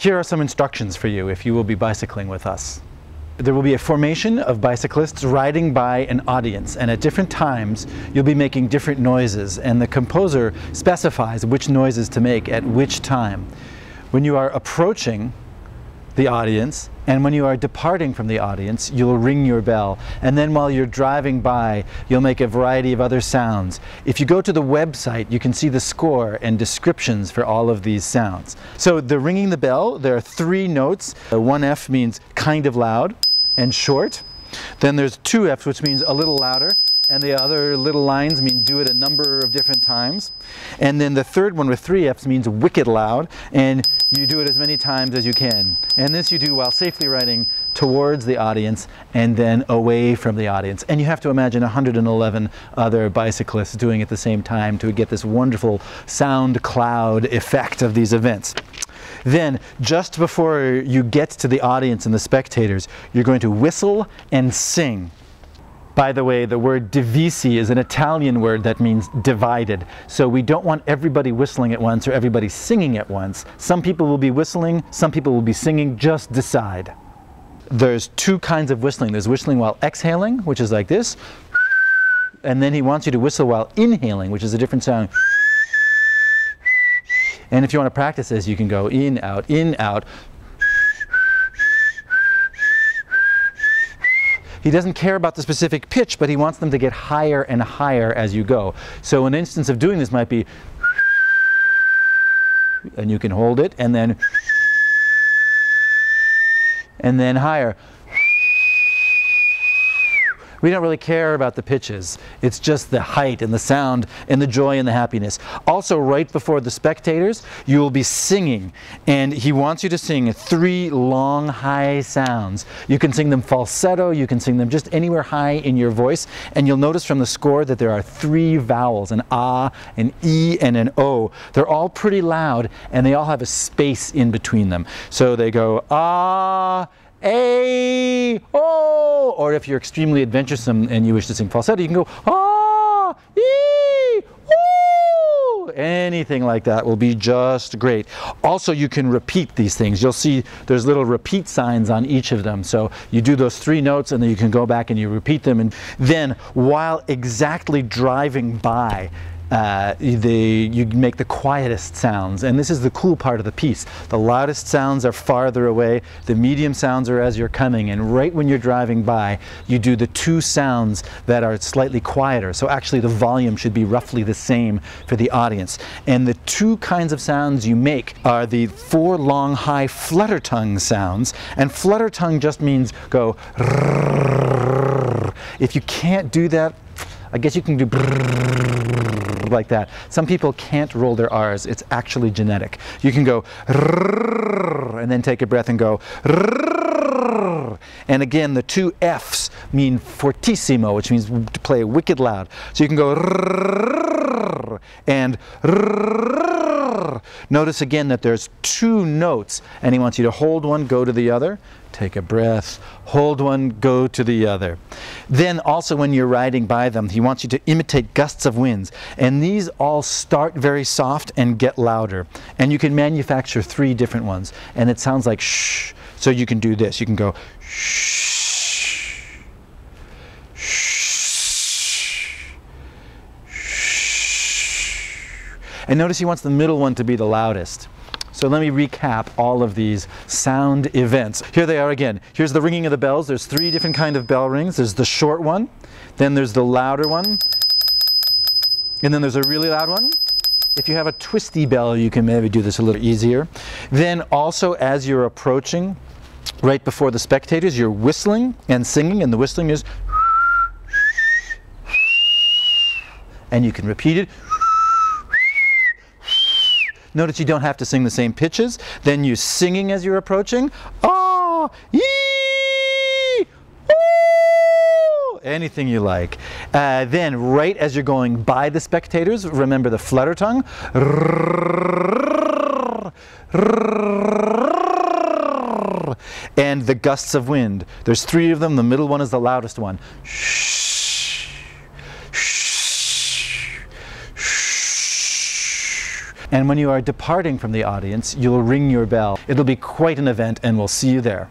Here are some instructions for you if you will be bicycling with us. There will be a formation of bicyclists riding by an audience, and at different times you'll be making different noises, and the composer specifies which noises to make at which time. When you are approaching the audience, and when you are departing from the audience, you'll ring your bell. And then while you're driving by, you'll make a variety of other sounds. If you go to the website, you can see the score and descriptions for all of these sounds. So the ringing the bell, there are three notes. Uh, one F means kind of loud and short. Then there's two Fs, which means a little louder and the other little lines mean do it a number of different times. And then the third one with three Fs means wicked loud, and you do it as many times as you can. And this you do while safely riding towards the audience and then away from the audience. And you have to imagine 111 other bicyclists doing it at the same time to get this wonderful sound cloud effect of these events. Then, just before you get to the audience and the spectators, you're going to whistle and sing. By the way, the word divisi is an Italian word that means divided. So we don't want everybody whistling at once or everybody singing at once. Some people will be whistling, some people will be singing, just decide. There's two kinds of whistling. There's whistling while exhaling, which is like this. And then he wants you to whistle while inhaling, which is a different sound. And if you want to practice this, you can go in, out, in, out, He doesn't care about the specific pitch, but he wants them to get higher and higher as you go. So an instance of doing this might be, and you can hold it, and then, and then higher. We don't really care about the pitches. It's just the height and the sound and the joy and the happiness. Also, right before the spectators, you will be singing. And he wants you to sing three long, high sounds. You can sing them falsetto, you can sing them just anywhere high in your voice. And you'll notice from the score that there are three vowels an ah, an e, and an o. They're all pretty loud, and they all have a space in between them. So they go ah, a, oh, or if you're extremely adventuresome and you wish to sing falsetto, you can go ah, ee, ooh. Anything like that will be just great. Also, you can repeat these things. You'll see there's little repeat signs on each of them. So you do those three notes and then you can go back and you repeat them. And then while exactly driving by, uh, the, you make the quietest sounds. And this is the cool part of the piece. The loudest sounds are farther away, the medium sounds are as you're coming, and right when you're driving by, you do the two sounds that are slightly quieter. So actually the volume should be roughly the same for the audience. And the two kinds of sounds you make are the four long high flutter tongue sounds, and flutter tongue just means go if you can't do that, I guess you can do like that. Some people can't roll their R's. It's actually genetic. You can go and then take a breath and go and again, the two F's mean fortissimo, which means to play wicked loud. So you can go and notice again that there's two notes and he wants you to hold one, go to the other, take a breath, hold one, go to the other. Then also when you're riding by them, he wants you to imitate gusts of winds. And these all start very soft and get louder. And you can manufacture three different ones. And it sounds like shh. So you can do this. You can go shh. And notice he wants the middle one to be the loudest. So let me recap all of these sound events. Here they are again. Here's the ringing of the bells. There's three different kind of bell rings. There's the short one, then there's the louder one, and then there's a really loud one. If you have a twisty bell, you can maybe do this a little easier. Then also as you're approaching, right before the spectators, you're whistling and singing, and the whistling is and you can repeat it Notice you don't have to sing the same pitches. Then you're singing as you're approaching. Ah, yee, anything you like. Uh, then, right as you're going by the spectators, remember the flutter tongue. And the gusts of wind. There's three of them. The middle one is the loudest one. And when you are departing from the audience, you'll ring your bell. It'll be quite an event and we'll see you there.